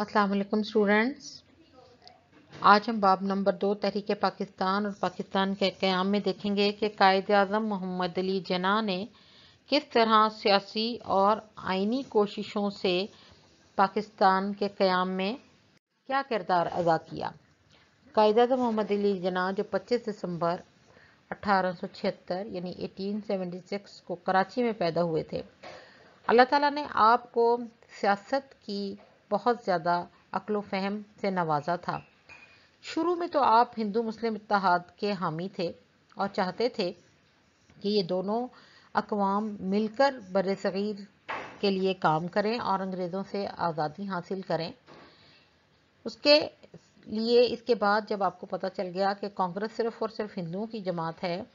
अस्सलाम स्टूडेंट्स आज हम बाब नंबर दो, तहरीक पाकिस्तान और पाकिस्तान के क्याम में देखेंगे कि कायद अज़म मोहम्मद अली जना ने किस तरह सियासी और आइनी कोशिशों से पाकिस्तान के क्याम में क्या किरदार अदा किया? कायद अज़म मोहम्मद अली जना जो 25 दिसंबर 1876 यानी 1876 को कराची में पैदा हुए थे। अल्लाह ताला ने आपको सियासत की बहुत ज़्यादा अक्ल फ़हम से नवाजा था। शुरू में तो आप हिंदू मुस्लिम इतिहाद के हामी थे और चाहते थे कि ये दोनों अकवाम मिलकर बर सग़ीर के लिए काम करें और अंग्रेज़ों से आज़ादी हासिल करें। उसके लिए, इसके बाद जब आपको पता चल गया कि कांग्रेस सिर्फ़ और सिर्फ़ हिंदुओं की जमात है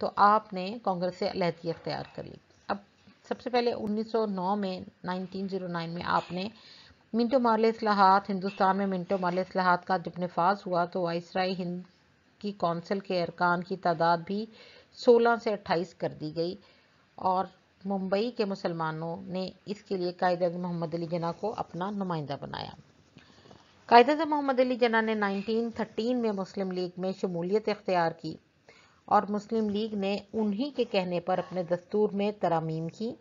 तो आपने कांग्रेस से अलहदी अख्तियार कर ली। अब सबसे पहले 1909 में 1909 में आपने मिंटो मार्ले असलाहत हिंदुस्तान में मिंटो मार्ले असलाहत का जब नफाज हुआ तो वाइसराय हिंद की कौंसिल के अरकान की तादाद भी 16 से 28 कर दी गई। और मुंबई के मुसलमानों ने इसके लिए कायद मोहम्मद अली जना को अपना नुमाइंदा बनाया। कायद मोहम्मद अली जना ने 1913 में मुस्लिम लीग में शमूलियत इख्तियार की और मुस्लिम लीग ने उन्हीं के कहने पर अपने दस्तूर में तरामीम की।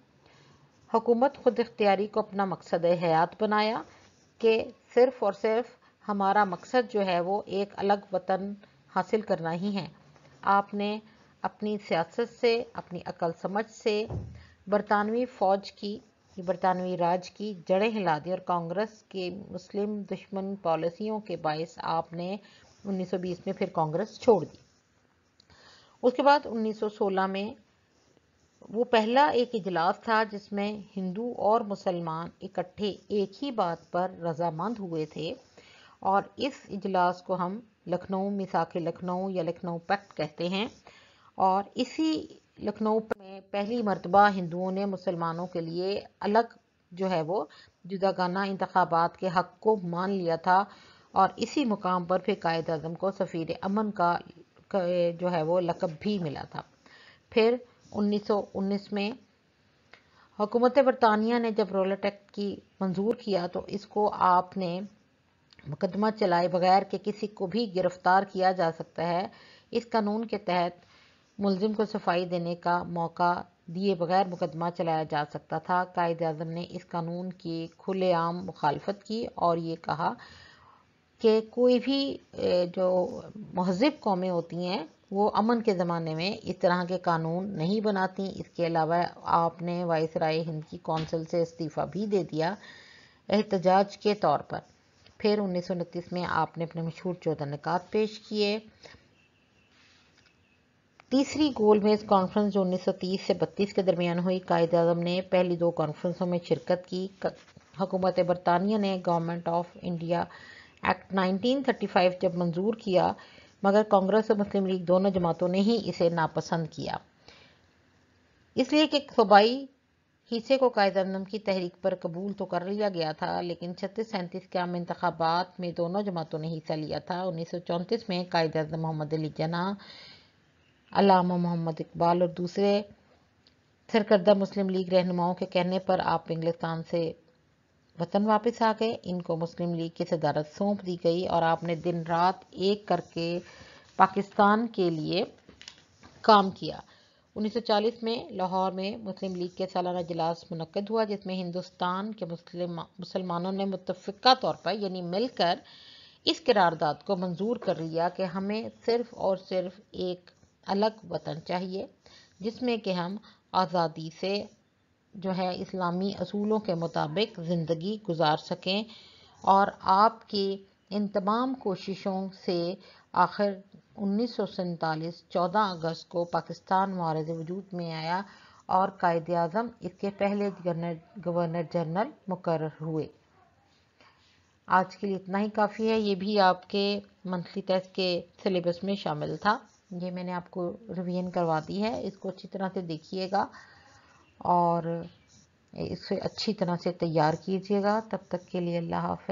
हुकूमत खुद इख्तियारी को अपना मकसद हयात बनाया कि सिर्फ़ और सिर्फ़ हमारा मकसद जो है वो एक अलग वतन हासिल करना ही है। आपने अपनी सियासत से, अपनी अकल समझ से बरतानवी फ़ौज की, बरतानवी राज की जड़ें हिला दी और कांग्रेस के मुस्लिम दुश्मन पॉलिसियों के बायस आपने 1920 में फिर कांग्रेस छोड़ दी। उसके बाद 1916 में वो पहला एक इजलास था जिसमें हिंदू और मुसलमान इकट्ठे एक ही बात पर रजामंद हुए थे और इस इजलास को हम लखनऊ, मिसाक लखनऊ या लखनऊ पैक्ट कहते हैं। और इसी लखनऊ में पहली मरतबा हिंदुओं ने मुसलमानों के लिए अलग जो है वो जुदागाना इंतबात के हक को मान लिया था और इसी मुकाम पर फिर कायद अजम को सफ़ीर अमन का जो है वो लकब भी मिला था। फिर 1919 में हुकूमत बरतानिया ने जब रोलट एक्ट की मंजूर किया तो इसको आपने मुकदमा चलाए बगैर के किसी को भी गिरफ़्तार किया जा सकता है। इस कानून के तहत मुलजिम को सफ़ाई देने का मौका दिए बगैर मुकदमा चलाया जा सकता था। कायद अजम ने इस कानून की खुलेआम मुखालफत की और ये कहा कि कोई भी जो महजब कौमें होती हैं वो अमन के ज़माने में इस तरह के कानून नहीं बनाती। इसके अलावा आपने वायसराय हिंद की कौंसिल से इस्तीफ़ा भी दे दिया एहतजाज के तौर पर। फिर उन्नीस में आपने अपने मशहूर चौदह निकात पेश किए। तीसरी गोल में इस कॉन्फ्रेंस जो 1930 से 32 के दरमियान हुई, कायद अजम ने पहली दो कॉन्फ्रेंसों में शिरकत की। हुकूमत बरतानिया ने गवर्नमेंट ऑफ़ इंडिया एक्ट 1935 जब मंजूर किया मगर कांग्रेस और मुस्लिम लीग दोनों जमातों ने ही इसे नापसंद किया। इसलिए कि सूबाई हिस्से को कायद अजम की तहरीक पर कबूल तो कर लिया गया था, लेकिन छत्तीस सैंतीस के आम इंतबात में दोनों जमातों ने हिस्सा लिया था। उन्नीस सौ चौंतीस में कायद अजम मोहम्मद अली जना, अलामा मोहम्मद इकबाल और दूसरे सरकर्दा मुस्लिम लीग रहनुमाओं के कहने पर आप इंग्लिस्तान से वतन वापस आ गए। इनको मुस्लिम लीग की सदारत सौंप दी गई और आपने दिन रात एक करके पाकिस्तान के लिए काम किया। 1940 में लाहौर में मुस्लिम लीग के सालाना इजलास मुनद हुआ, जिसमें हिंदुस्तान के मुस्लिम मुसलमानों ने मुतफ़ा तौर पर, यानी मिलकर इस करारदाद को मंजूर कर लिया कि हमें सिर्फ़ और सिर्फ़ एक अलग वतन चाहिए, जिसमें कि हम आज़ादी से जो है इस्लामी असूलों के मुताबिक ज़िंदगी गुजार सकें और आपकी इन तमाम कोशिशों से आखिर उन्नीस सौ सैंतालीस चौदह अगस्त को पाकिस्तान मारज वजूद में आया और कायद अज़म इसके पहले गवर्नर जनरल मुकर हुए। आज के लिए इतना ही काफ़ी है। ये भी आपके मंथली टेस्ट के सिलेबस में शामिल था। ये मैंने आपको रिवीजन करवा दी है। इसको अच्छी तरह से देखिएगा। और इसे अच्छी तरह से तैयार कीजिएगा। तब तक के लिए अल्लाह हाफ़